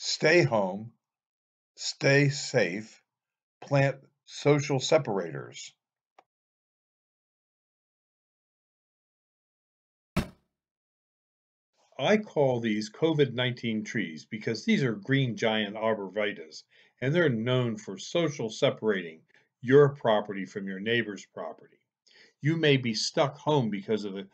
Stay home, stay safe, plant social separators. I call these COVID-19 trees because these are green giant arborvitaes, and they're known for social separating your property from your neighbor's property. You may be stuck home because of the,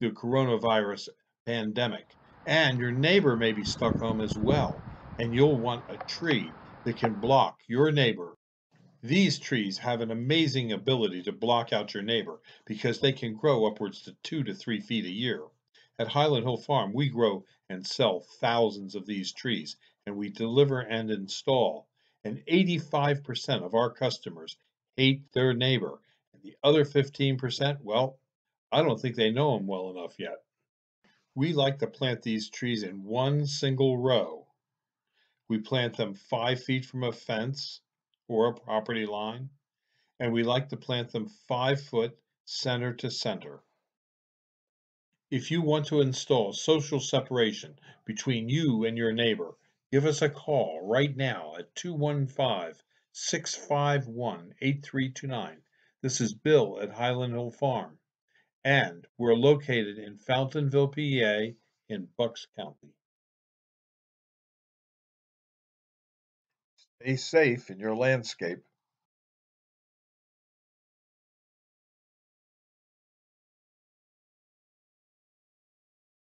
the coronavirus pandemic, and your neighbor may be stuck home as well, and you'll want a tree that can block your neighbor. These trees have an amazing ability to block out your neighbor because they can grow upwards to two to three feet a year. At Highland Hill Farm, we grow and sell thousands of these trees, and we deliver and install. And 85% of our customers hate their neighbor. And the other 15%, well, I don't think they know them well enough yet. We like to plant these trees in one single row. We plant them five feet from a fence or a property line, and we like to plant them five foot center to center. If you want to install social separation between you and your neighbor, give us a call right now at 215 651 8329. This is Bill at Highland Hill Farm, and we're located in Fountainville, PA, in Bucks County. Stay safe in your landscape.